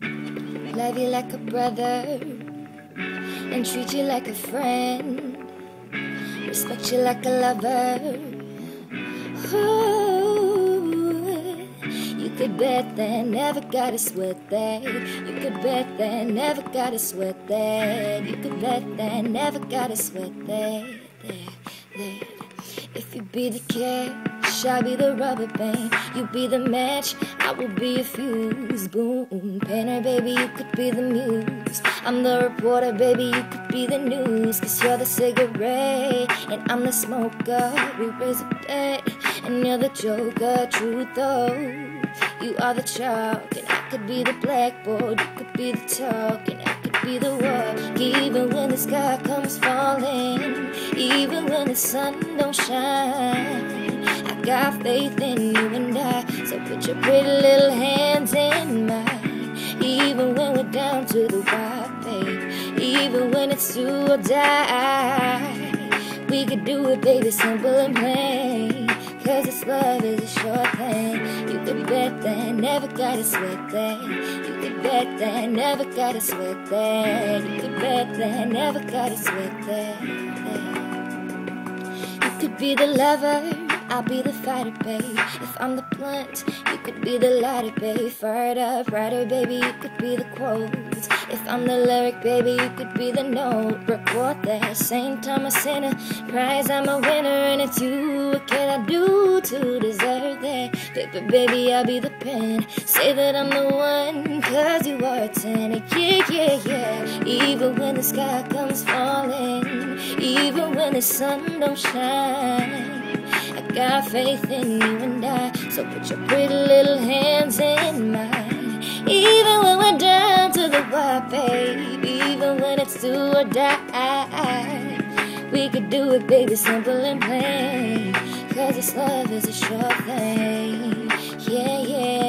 Love you like a brother and treat you like a friend. Respect you like a lover. Ooh, you could bet that never gotta sweat that. You could bet that never gotta sweat that. You could bet that never gotta sweat that. If you be the I'll be the rubber band. You be the match, I will be a fuse. Boom, painter, baby, you could be the muse. I'm the reporter, baby, you could be the news. Cause you're the cigarette, and I'm the smoker. We raise a bet, and you're the joker. True though, you are the chalk, and I could be the blackboard. You could be the talk, and I could be the walk. Even when the sky comes falling, even when the sun don't shine. Got faith in you and I, so put your pretty little hands in mine. Even when we're down to the wire, babe. Even when it's do or die. We could do it, baby, simple and plain. Cause this love is a sure thing. You could bet that, never gotta sweat that. You could bet that, never gotta sweat that. You could bet that, never gotta sweat that. You could be the lover, I'll be the fighter, babe. If I'm the blunt, you could be the lighter, babe. Fired up, writer, baby, you could be the quote. If I'm the lyric, baby, you could be the note. Record that same time a prize, I'm a winner, and it's you. What can I do to deserve that? Paper, baby, I'll be the pen. Say that I'm the one, cause you are a 10. Yeah, yeah, yeah. Even when the sky comes falling, even when the sun don't shine. Got faith in you and I, so put your pretty little hands in mine. Even when we're down to the wire, babe, even when it's do or die, we could do it, baby, simple and plain. Cause this love is a sure thing. Yeah, yeah,